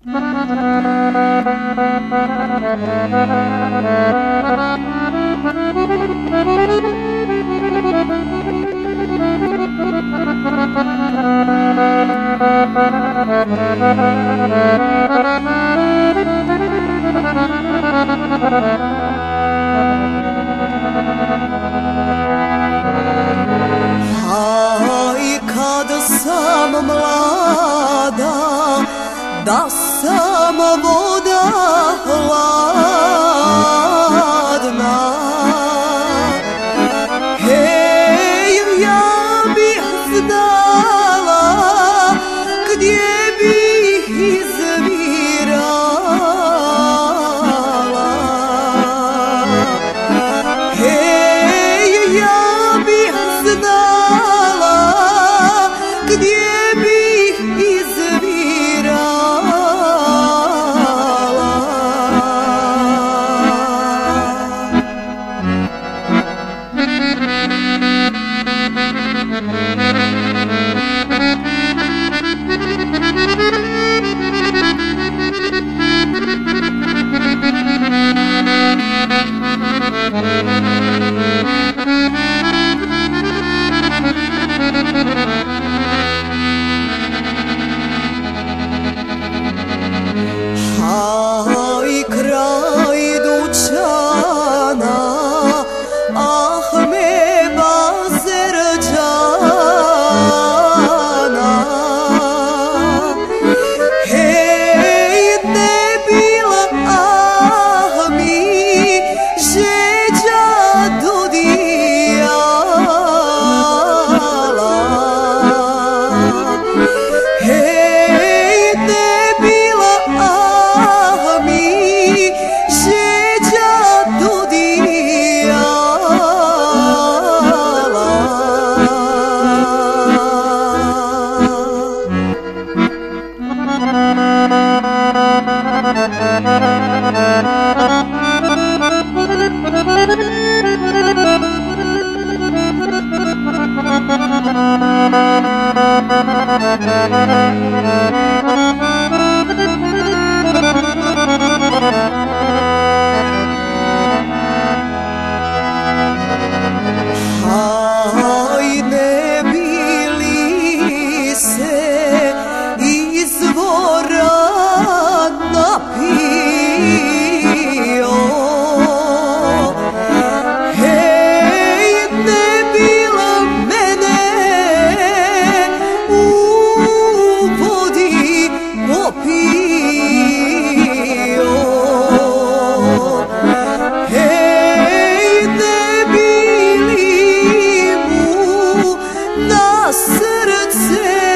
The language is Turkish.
Aj kad sam mlada Da sam voda Mm-hmm. Thank you. sırıtsın